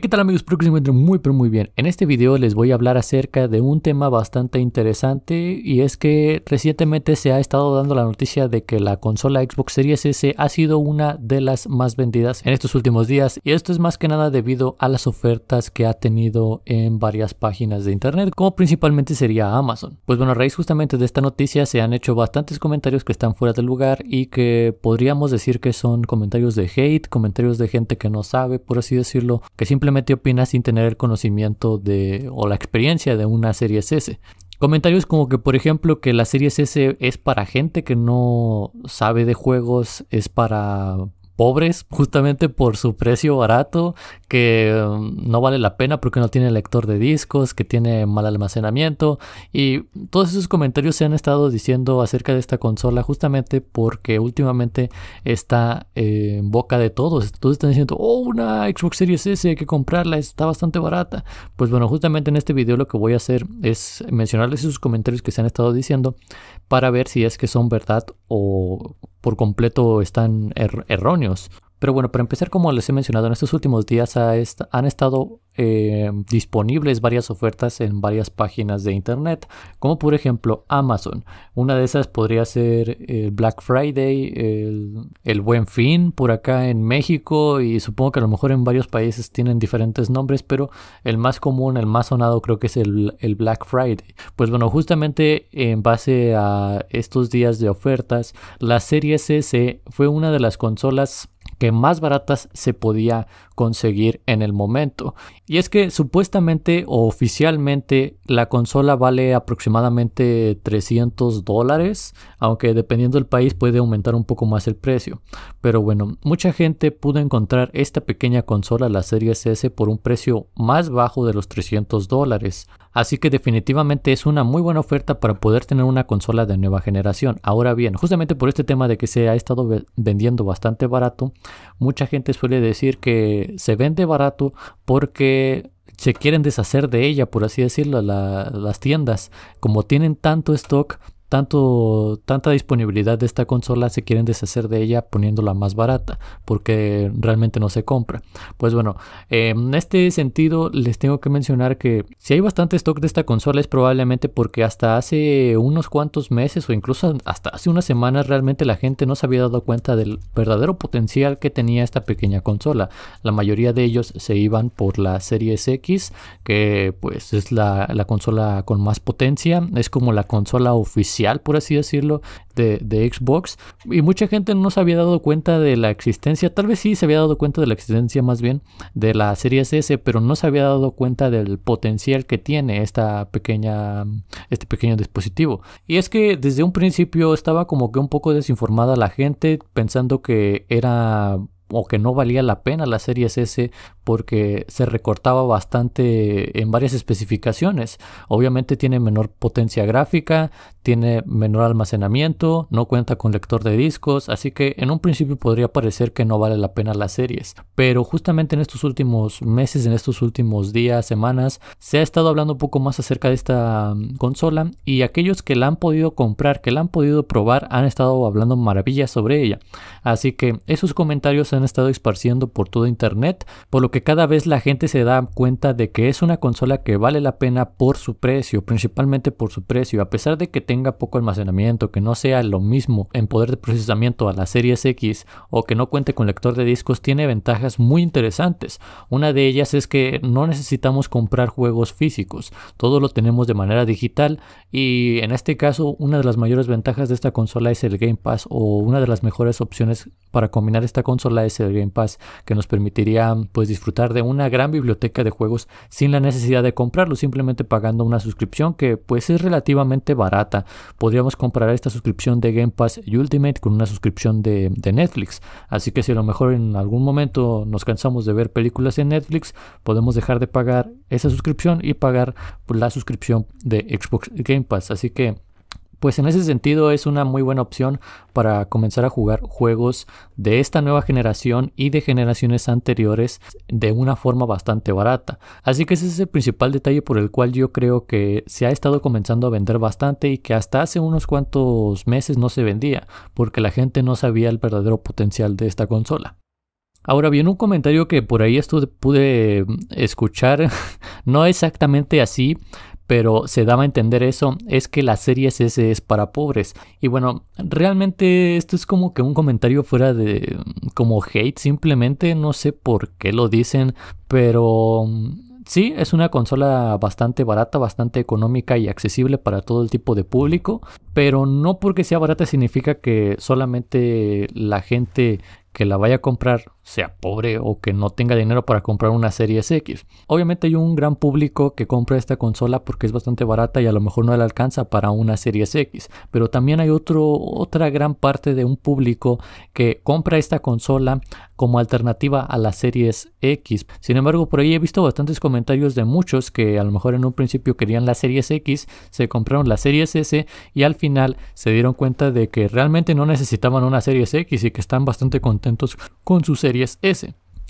¿qué tal amigos? Espero que se encuentren muy pero muy bien. En este video les voy a hablar acerca de un tema bastante interesante y es que recientemente se ha estado dando la noticia de que la consola Xbox Series S ha sido una de las más vendidas en estos últimos días y esto es más que nada debido a las ofertas que ha tenido en varias páginas de internet como principalmente sería Amazon. Pues bueno, a raíz justamente de esta noticia se han hecho bastantes comentarios que están fuera del lugar y que podríamos decir que son comentarios de hate, comentarios de gente que no sabe, por así decirlo, que simplemente simplemente opina sin tener el conocimiento de o la experiencia de una serie S. Comentarios como que, por ejemplo, que la serie S es para gente que no sabe de juegos, es para pobres justamente por su precio barato que um, no vale la pena porque no tiene lector de discos que tiene mal almacenamiento. Y todos esos comentarios se han estado diciendo acerca de esta consola justamente porque últimamente está en boca de todos. Todos están diciendo oh una Xbox Series S hay que comprarla está bastante barata pues bueno justamente en este video lo que voy a hacer es mencionarles esos comentarios que se han estado diciendo para ver si es que son verdad o por completo están er-, erróneos. Pero bueno, para empezar, como les he mencionado, en estos últimos días han estado eh, disponibles varias ofertas en varias páginas de internet, como por ejemplo Amazon. Una de esas podría ser el Black Friday, el, Buen Fin por acá en México y supongo que a lo mejor en varios países tienen diferentes nombres, pero el más común, el más sonado creo que es el, el Black Friday. Pues bueno, justamente en base a estos días de ofertas, la serie S fue una de las consolas que más baratas se podía conseguir en el momento. Y es que supuestamente o oficialmente la consola vale aproximadamente 300 dólares, aunque dependiendo del país puede aumentar un poco más el precio. Pero bueno, mucha gente pudo encontrar esta pequeña consola, la serie S, por un precio más bajo de los 300 dólares. Así que definitivamente es una muy buena oferta para poder tener una consola de nueva generación. Ahora bien, justamente por este tema de que se ha estado vendiendo bastante barato, mucha gente suele decir que se vende barato porque se quieren deshacer de ella, por así decirlo, las tiendas. Como tienen tanto stock, tanto, tanta disponibilidad de esta consola se quieren deshacer de ella poniéndola más barata porque realmente no se compra. Pues bueno, en este sentido les tengo que mencionar que si hay bastante stock de esta consola es probablemente porque hasta hace unos cuantos meses o incluso hasta hace unas semanas realmente la gente no se había dado cuenta del verdadero potencial que tenía esta pequeña consola. La mayoría de ellos se iban por la Series X que pues es la, la consola con más potencia, es como la consola oficial por así decirlo, de, Xbox. Y mucha gente no se había dado cuenta de la existencia, tal vez sí se había dado cuenta de la existencia más bien de la Series S, pero no se había dado cuenta del potencial que tiene esta pequeña, este pequeño dispositivo. Y es que desde un principio estaba como que un poco desinformada la gente pensando que era o que no valía la pena la Series S porque se recortaba bastante en varias especificaciones. Obviamente tiene menor potencia gráfica, tiene menor almacenamiento, no cuenta con lector de discos, así que en un principio podría parecer que no vale la pena las series. Pero justamente en estos últimos meses, en estos últimos días, semanas, se ha estado hablando un poco más acerca de esta mm, consola y aquellos que la han podido comprar, que la han podido probar, han estado hablando maravillas sobre ella. Así que esos comentarios se han estado esparciendo por todo internet, por lo que cada vez la gente se da cuenta de que es una consola que vale la pena por su precio, principalmente por su precio, a pesar de que tenga poco almacenamiento, que no sea lo mismo en poder de procesamiento a la Series X o que no cuente con lector de discos, tiene ventajas muy interesantes. Una de ellas es que no necesitamos comprar juegos físicos, todo lo tenemos de manera digital y en este caso una de las mayores ventajas de esta consola es el Game Pass o una de las mejores opciones para combinar esta consola es el Game Pass que nos permitiría pues disfrutar de una gran biblioteca de juegos sin la necesidad de comprarlo, simplemente pagando una suscripción que pues es relativamente barata. Podríamos comprar esta suscripción de Game Pass Ultimate con una suscripción de, de Netflix. Así que si a lo mejor en algún momento nos cansamos de ver películas en Netflix, podemos dejar de pagar esa suscripción y pagar la suscripción de Xbox Game Pass. Así que pues en ese sentido es una muy buena opción para comenzar a jugar juegos de esta nueva generación y de generaciones anteriores de una forma bastante barata. Así que ese es el principal detalle por el cual yo creo que se ha estado comenzando a vender bastante y que hasta hace unos cuantos meses no se vendía, porque la gente no sabía el verdadero potencial de esta consola. Ahora bien, un comentario que por ahí estuve, pude escuchar, no exactamente así, pero se daba a entender eso, es que la serie S es para pobres. Y bueno, realmente esto es como que un comentario fuera de como hate, simplemente no sé por qué lo dicen, pero Sí, es una consola bastante barata, bastante económica y accesible para todo el tipo de público, pero no porque sea barata significa que solamente la gente que la vaya a comprar sea pobre o que no tenga dinero para comprar una serie X. Obviamente hay un gran público que compra esta consola porque es bastante barata y a lo mejor no le alcanza para una serie X, pero también hay otro, otra gran parte de un público que compra esta consola como alternativa a las series X. Sin embargo, por ahí he visto bastantes comentarios de muchos que a lo mejor en un principio querían las series X, se compraron las series S y al final se dieron cuenta de que realmente no necesitaban una series X y que están bastante contentos con su serie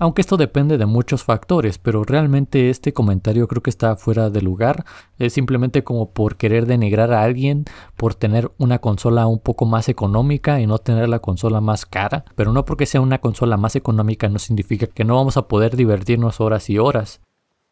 Aunque esto depende de muchos factores, pero realmente este comentario creo que está fuera de lugar. Es simplemente como por querer denigrar a alguien por tener una consola un poco más económica y no tener la consola más cara. Pero no porque sea una consola más económica no significa que no vamos a poder divertirnos horas y horas.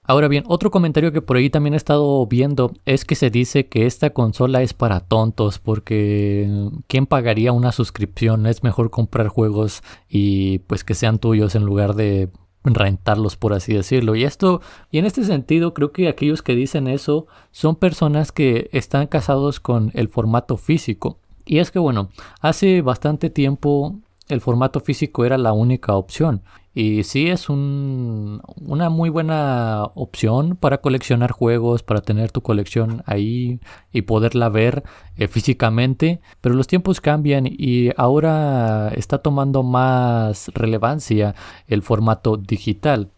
Ahora bien, otro comentario que por ahí también he estado viendo es que se dice que esta consola es para tontos porque ¿quién pagaría una suscripción? Es mejor comprar juegos y pues que sean tuyos en lugar de rentarlos por así decirlo. Y esto y en este sentido creo que aquellos que dicen eso son personas que están casados con el formato físico. Y es que bueno, hace bastante tiempo el formato físico era la única opción. Y sí es una muy buena opción para coleccionar juegos, para tener tu colección ahí y poderla ver eh, físicamente. Pero los tiempos cambian y ahora está tomando más relevancia el formato digital.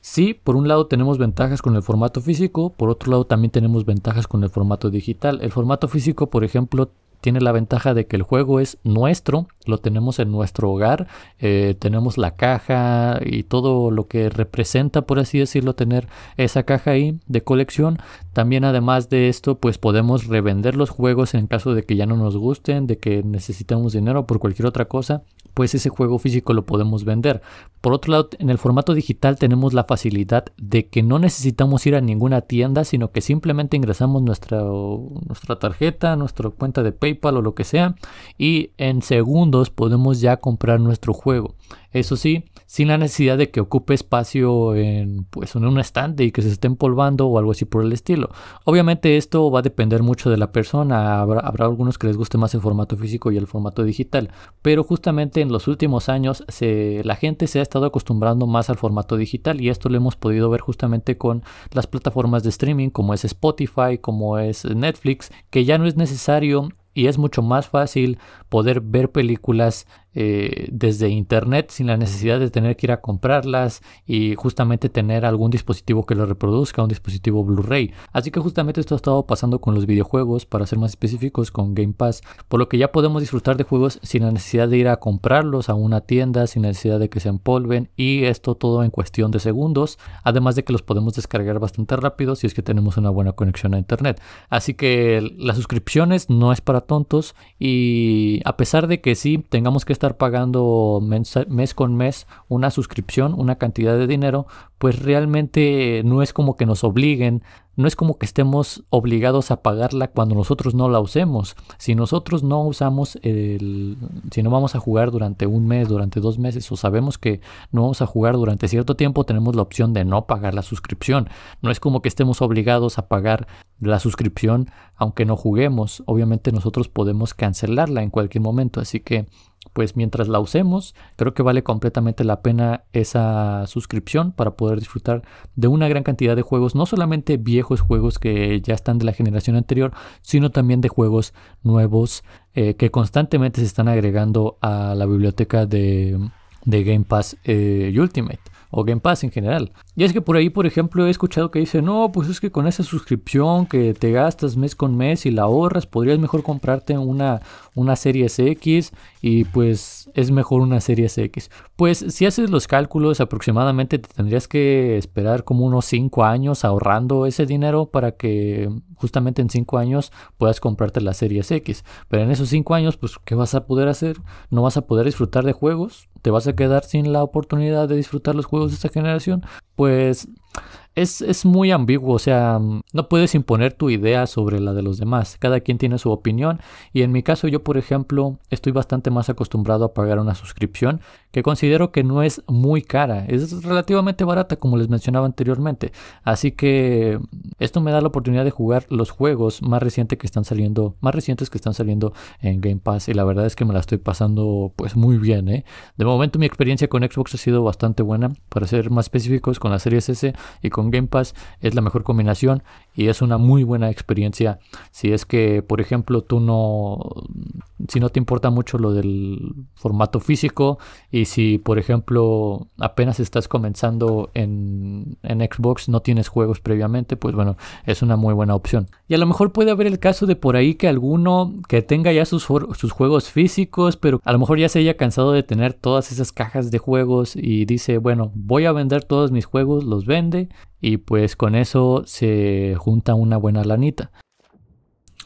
Sí, por un lado tenemos ventajas con el formato físico, por otro lado también tenemos ventajas con el formato digital. El formato físico, por ejemplo, tiene la ventaja de que el juego es nuestro, lo tenemos en nuestro hogar, eh, tenemos la caja y todo lo que representa, por así decirlo, tener esa caja ahí de colección. También además de esto, pues podemos revender los juegos en caso de que ya no nos gusten, de que necesitamos dinero por cualquier otra cosa pues ese juego físico lo podemos vender. Por otro lado, en el formato digital tenemos la facilidad de que no necesitamos ir a ninguna tienda, sino que simplemente ingresamos nuestra, nuestra tarjeta, nuestra cuenta de PayPal o lo que sea, y en segundos podemos ya comprar nuestro juego. Eso sí, sin la necesidad de que ocupe espacio en, pues, en un estante y que se esté empolvando o algo así por el estilo. Obviamente esto va a depender mucho de la persona. Habrá, habrá algunos que les guste más el formato físico y el formato digital. Pero justamente en los últimos años se, la gente se ha estado acostumbrando más al formato digital y esto lo hemos podido ver justamente con las plataformas de streaming como es Spotify, como es Netflix, que ya no es necesario y es mucho más fácil poder ver películas eh, desde internet sin la necesidad de tener que ir a comprarlas y justamente tener algún dispositivo que lo reproduzca, un dispositivo Blu-ray. Así que justamente esto ha estado pasando con los videojuegos, para ser más específicos, con Game Pass, por lo que ya podemos disfrutar de juegos sin la necesidad de ir a comprarlos a una tienda, sin necesidad de que se empolven y esto todo en cuestión de segundos, además de que los podemos descargar bastante rápido si es que tenemos una buena conexión a internet. Así que las suscripciones no es para tontos y a pesar de que sí tengamos que estar pagando mes, con mes una suscripción, una cantidad de dinero, pues realmente no es como que nos obliguen, no es como que estemos obligados a pagarla cuando nosotros no la usemos. Si nosotros no usamos el, si no vamos a jugar durante un mes, durante dos meses, o sabemos que no vamos a jugar durante cierto tiempo, tenemos la opción de no pagar la suscripción. No es como que estemos obligados a pagar la suscripción aunque no juguemos. Obviamente nosotros podemos cancelarla en cualquier momento, así que pues mientras la usemos, creo que vale completamente la pena esa suscripción para poder disfrutar de una gran cantidad de juegos, no solamente viejos juegos que ya están de la generación anterior, sino también de juegos nuevos eh, que constantemente se están agregando a la biblioteca de, Game Pass eh, Ultimate o Game Pass en general. Y es que por ahí, por ejemplo, he escuchado que dice, no, pues es que con esa suscripción que te gastas mes con mes y la ahorras, podrías mejor comprarte una, una serie X y pues es mejor una serie X. Pues si haces los cálculos, aproximadamente te tendrías que esperar como unos 5 años ahorrando ese dinero para que justamente en 5 años puedas comprarte la serie X. Pero en esos 5 años, pues, ¿qué vas a poder hacer? No vas a poder disfrutar de juegos te vas a quedar sin la oportunidad de disfrutar los juegos de esta generación, pues es, muy ambiguo, o sea, no puedes imponer tu idea sobre la de los demás, cada quien tiene su opinión y en mi caso yo por ejemplo estoy bastante más acostumbrado a pagar una suscripción que considero que no es muy cara, es relativamente barata como les mencionaba anteriormente, así que esto me da la oportunidad de jugar los juegos más recientes que están saliendo, más recientes que están saliendo en Game Pass y la verdad es que me la estoy pasando pues muy bien, ¿eh? De momento mi experiencia con Xbox ha sido bastante buena, para ser más específicos con la Series S y con Game Pass es la mejor combinación y es una muy buena experiencia. Si es que, por ejemplo, tú no, si no te importa mucho lo del formato físico y si, por ejemplo, apenas estás comenzando en, en Xbox, no tienes juegos previamente, pues bueno, es una muy buena opción. Y a lo mejor puede haber el caso de por ahí que alguno que tenga ya sus, sus juegos físicos, pero a lo mejor ya se haya cansado de tener todas esas cajas de juegos y dice, bueno, voy a vender todos mis juegos, los vende y pues con eso se junta una buena lanita.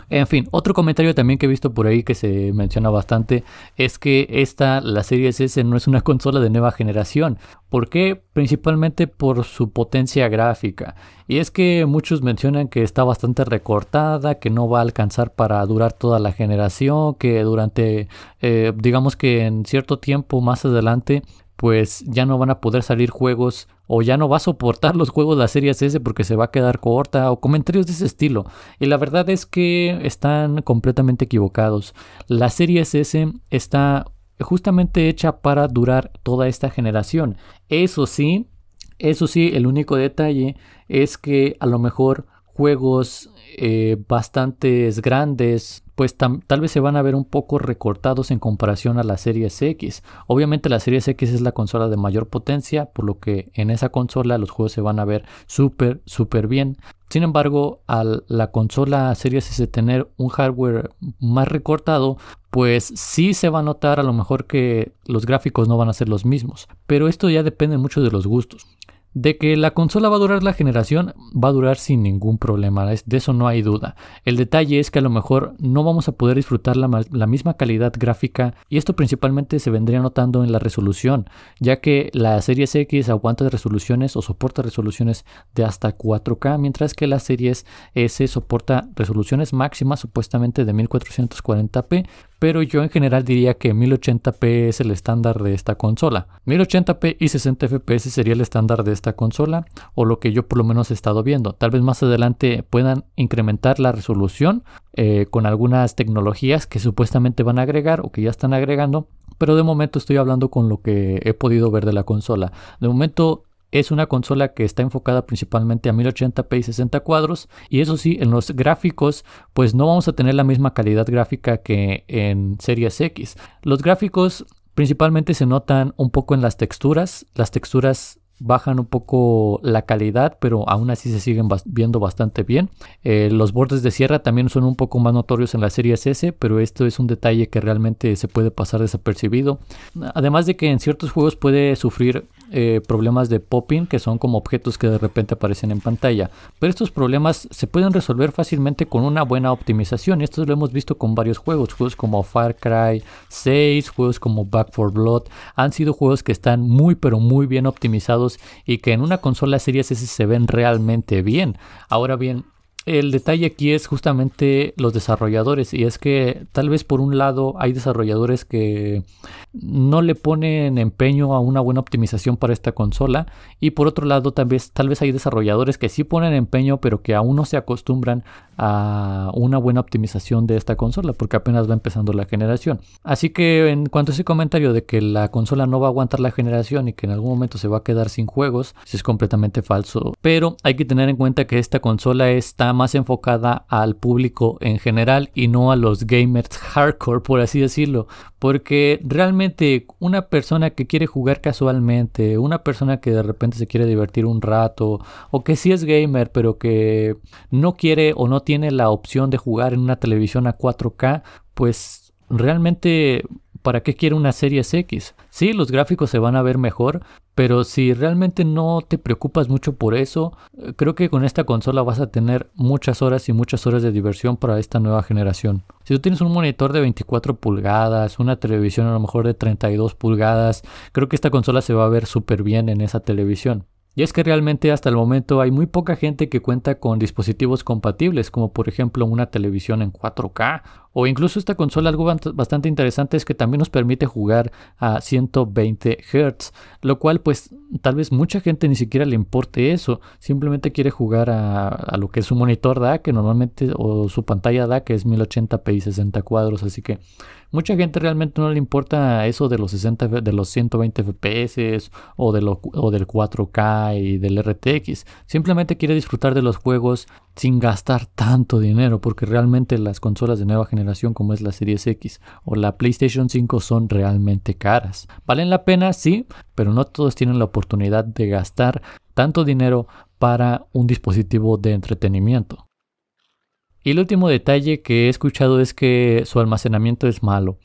En fin, otro comentario también que he visto por ahí que se menciona bastante es que esta, la serie S, no es una consola de nueva generación. ¿Por qué? Principalmente por su potencia gráfica. Y es que muchos mencionan que está bastante recortada, que no va a alcanzar para durar toda la generación, que durante, eh, digamos que en cierto tiempo más adelante pues ya no van a poder salir juegos o ya no va a soportar los juegos de la serie S porque se va a quedar corta o comentarios de ese estilo. Y la verdad es que están completamente equivocados. La serie S está justamente hecha para durar toda esta generación. Eso sí, eso sí, el único detalle es que a lo mejor juegos eh, bastantes grandes, pues tal vez se van a ver un poco recortados en comparación a la Series X. Obviamente la Series X es la consola de mayor potencia, por lo que en esa consola los juegos se van a ver súper, súper bien. Sin embargo, al la consola Series S tener un hardware más recortado, pues sí se va a notar a lo mejor que los gráficos no van a ser los mismos. Pero esto ya depende mucho de los gustos. De que la consola va a durar la generación, va a durar sin ningún problema, de eso no hay duda. El detalle es que a lo mejor no vamos a poder disfrutar la, misma calidad gráfica y esto principalmente se vendría notando en la resolución, ya que la Series X aguanta resoluciones o soporta resoluciones de hasta 4K, mientras que la Series S soporta resoluciones máximas supuestamente de 1440p, pero yo en general diría que 1080p es el estándar de esta consola. 1080p y 60 fps sería el estándar de esta consola o lo que yo por lo menos he estado viendo. Tal vez más adelante puedan incrementar la resolución eh, con algunas tecnologías que supuestamente van a agregar o que ya están agregando, pero de momento estoy hablando con lo que he podido ver de la consola. De momento es una consola que está enfocada principalmente a 1080p y 60 cuadros y eso sí, en los gráficos pues no vamos a tener la misma calidad gráfica que en Series X. Los gráficos principalmente se notan un poco en las texturas, las texturas bajan un poco la calidad, pero aún así se siguen viendo bastante bien. Eh, los bordes de sierra también son un poco más notorios en la serie S, pero esto es un detalle que realmente se puede pasar desapercibido. Además de que en ciertos juegos puede sufrir eh, problemas de popping, que son como objetos que de repente aparecen en pantalla. Pero estos problemas se pueden resolver fácilmente con una buena optimización. Esto lo hemos visto con varios juegos, juegos como Far Cry 6, juegos como Back 4 Blood. Han sido juegos que están muy pero muy bien optimizados y que en una consola Series S se ven realmente bien. Ahora bien, el detalle aquí es justamente los desarrolladores y es que tal vez por un lado hay desarrolladores que no le ponen empeño a una buena optimización para esta consola y por otro lado tal vez, tal vez hay desarrolladores que sí ponen empeño pero que aún no se acostumbran a una buena optimización de esta consola porque apenas va empezando la generación. Así que en cuanto a ese comentario de que la consola no va a aguantar la generación y que en algún momento se va a quedar sin juegos, es completamente falso. Pero hay que tener en cuenta que esta consola está más enfocada al público en general y no a los gamers hardcore, por así decirlo. Porque realmente una persona que quiere jugar casualmente, una persona que de repente se quiere divertir un rato, o que sí es gamer, pero que no quiere o no tiene la opción de jugar en una televisión a 4K, pues realmente ¿para qué quiere una Series X? Sí, los gráficos se van a ver mejor, pero si realmente no te preocupas mucho por eso, eh, creo que con esta consola vas a tener muchas horas y muchas horas de diversión para esta nueva generación. Si tú tienes un monitor de 24 pulgadas, una televisión a lo mejor de 32 pulgadas, creo que esta consola se va a ver súper bien en esa televisión. Y es que realmente hasta el momento hay muy poca gente que cuenta con dispositivos compatibles, como por ejemplo una televisión en 4K o incluso esta consola algo bastante interesante es que también nos permite jugar a 120 Hz, lo cual pues tal vez mucha gente ni siquiera le importe eso, simplemente quiere jugar a, lo que su monitor da, que normalmente o su pantalla da, que es 1080p y 60 cuadros, así que mucha gente realmente no le importa eso de los 60 de los 120 FPS o o del 4K y del RTX, simplemente quiere disfrutar de los juegos sin gastar tanto dinero, porque realmente las consolas de nueva generación como es la Series X o la PlayStation 5 son realmente caras. ¿Valen la pena? Sí, pero no todos tienen la oportunidad de gastar tanto dinero para un dispositivo de entretenimiento. Y el último detalle que he escuchado es que su almacenamiento es malo.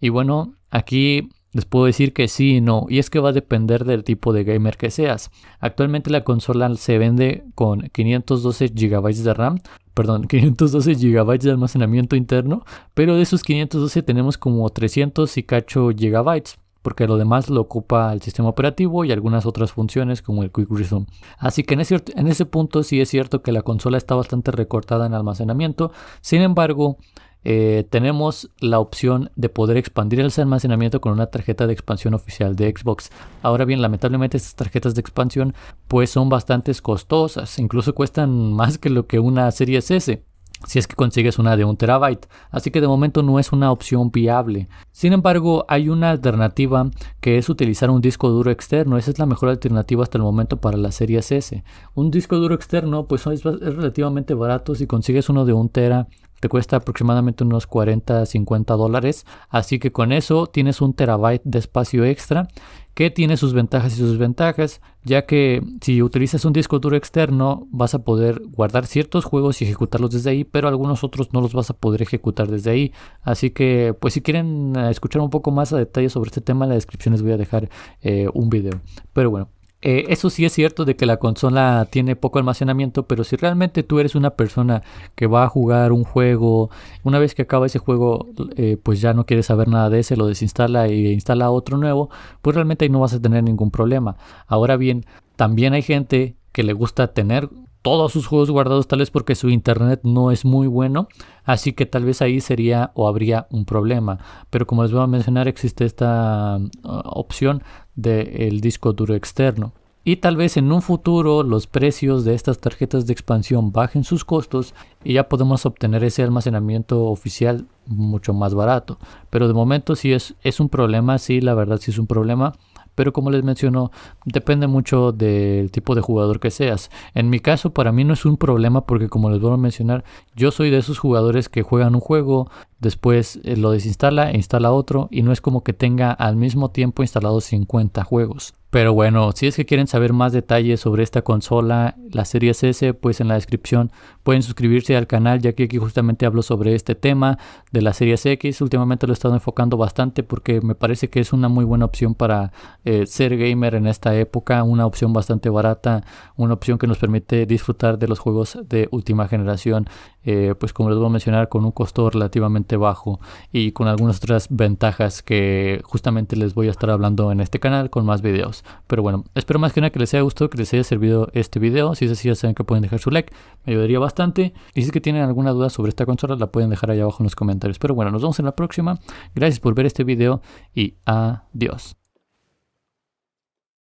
Y bueno, aquí les puedo decir que sí y no, y es que va a depender del tipo de gamer que seas. Actualmente la consola se vende con 512 GB de RAM, perdón, 512 GB de almacenamiento interno, pero de esos 512 tenemos como 300 y cacho GB porque lo demás lo ocupa el sistema operativo y algunas otras funciones como el Quick Resume. Así que en ese, en ese punto sí es cierto que la consola está bastante recortada en almacenamiento, sin embargo eh, tenemos la opción de poder expandir el almacenamiento con una tarjeta de expansión oficial de Xbox. Ahora bien, lamentablemente estas tarjetas de expansión pues son bastante costosas, incluso cuestan más que lo que una serie S si es que consigues una de un terabyte, así que de momento no es una opción viable. Sin embargo, hay una alternativa que es utilizar un disco duro externo, esa es la mejor alternativa hasta el momento para la serie S. Un disco duro externo pues es, relativamente barato, si consigues uno de un tera te cuesta aproximadamente unos 40 50 dólares. Así que con eso tienes un terabyte de espacio extra que tiene sus ventajas y sus desventajas ya que si utilizas un disco duro externo vas a poder guardar ciertos juegos y ejecutarlos desde ahí pero algunos otros no los vas a poder ejecutar desde ahí. Así que pues si quieren eh, escuchar un poco más a detalle sobre este tema en la descripción les voy a dejar eh, un video. Pero bueno eh, eso sí es cierto de que la consola tiene poco almacenamiento, pero si realmente tú eres una persona que va a jugar un juego, una vez que acaba ese juego, eh, pues ya no quieres saber nada de ese, lo desinstala e instala otro nuevo, pues realmente ahí no vas a tener ningún problema. Ahora bien, también hay gente que le gusta tener todos sus juegos guardados tal vez porque su internet no es muy bueno, así que tal vez ahí sería o habría un problema. Pero como les voy a mencionar existe esta uh, opción del disco duro externo. Y tal vez en un futuro los precios de estas tarjetas de expansión bajen sus costos y ya podemos obtener ese almacenamiento oficial mucho más barato. Pero de momento sí es, es un problema, sí, la verdad sí es un problema pero como les menciono, depende mucho del tipo de jugador que seas. En mi caso, para mí no es un problema porque como les voy a mencionar, yo soy de esos jugadores que juegan un juego, después eh, lo desinstala e instala otro y no es como que tenga al mismo tiempo instalados 50 juegos. Pero bueno, si es que quieren saber más detalles sobre esta consola, la serie S, pues en la descripción pueden suscribirse al canal ya que aquí justamente hablo sobre este tema de la serie X. Últimamente lo he estado enfocando bastante porque me parece que es una muy buena opción para eh, ser gamer en esta época, una opción bastante barata, una opción que nos permite disfrutar de los juegos de última generación, eh, pues como les voy a mencionar, con un costo relativamente bajo y con algunas otras ventajas que justamente les voy a estar hablando en este canal con más videos. Pero bueno, espero más que nada que les haya gustado, que les haya servido este video. Si es así, ya saben que pueden dejar su like, me ayudaría bastante. Y si es que tienen alguna duda sobre esta consola, la pueden dejar ahí abajo en los comentarios. Pero bueno, nos vemos en la próxima. Gracias por ver este video y adiós.